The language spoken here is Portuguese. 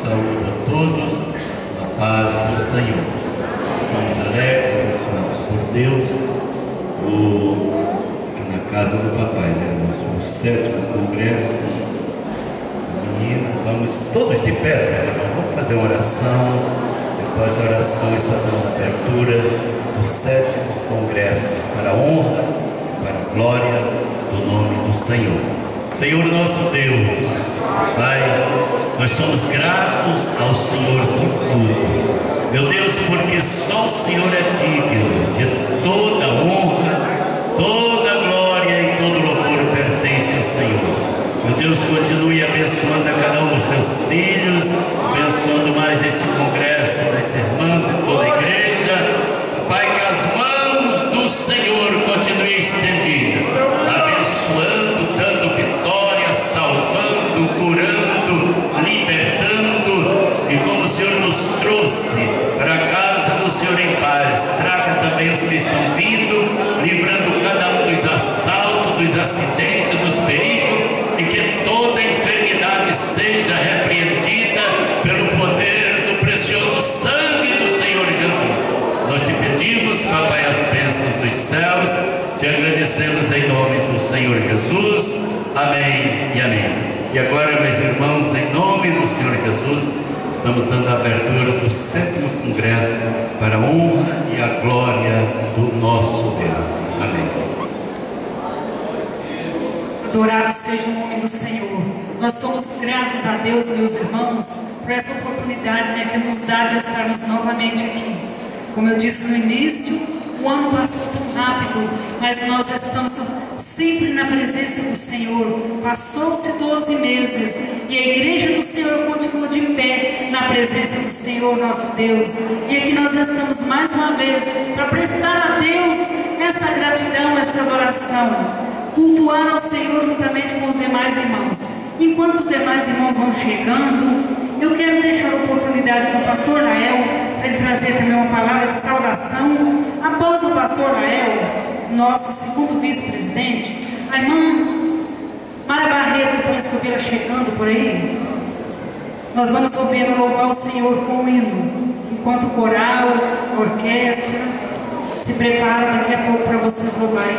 saúde a todos, na paz do Senhor. Estamos alegres, abençoados por Deus, o, na casa do papai, né? Nosso sétimo congresso. Menino, vamos todos de pé, meus irmãos, vamos fazer uma oração. Depois da oração está dando abertura do sétimo congresso para a honra, para a glória do nome do Senhor. Senhor nosso Deus, Pai, nós somos gratos ao Senhor por tudo. Meu Deus, porque só o Senhor é digno paz, traga também os que estão vindo, livrando cada um dos assaltos, dos acidentes, dos perigos, e que toda enfermidade seja repreendida pelo poder do precioso sangue do Senhor Jesus. Nós te pedimos, Papai, as bênçãos dos céus, te agradecemos em nome do Senhor Jesus. Amém e amém. E agora, meus irmãos, em nome do Senhor Jesus, estamos dando a abertura do sétimo congresso para a honra e a glória do nosso Deus. Amém. Adorado seja o nome do Senhor. Nós somos gratos a Deus, meus irmãos, por essa oportunidade né, que nos dá de estarmos novamente aqui. Como eu disse no início, o ano passou tão rápido, mas nós estamos sempre na presença do Senhor. Passou-se 12 meses e a igreja do Senhor presença do Senhor, nosso Deus. E aqui nós estamos mais uma vez para prestar a Deus essa gratidão, essa adoração cultuar ao Senhor juntamente com os demais irmãos. Enquanto os demais irmãos vão chegando, eu quero deixar a oportunidade para o pastor Lael para ele trazer também uma palavra de saudação. Após o pastor Lael, nosso segundo vice-presidente, a irmã Mara Barreto, parece que eu chegando por aí. Nós vamos ouvir louvar o Senhor com o hino, enquanto o coral, a orquestra se prepara daqui a pouco para vocês louvarem.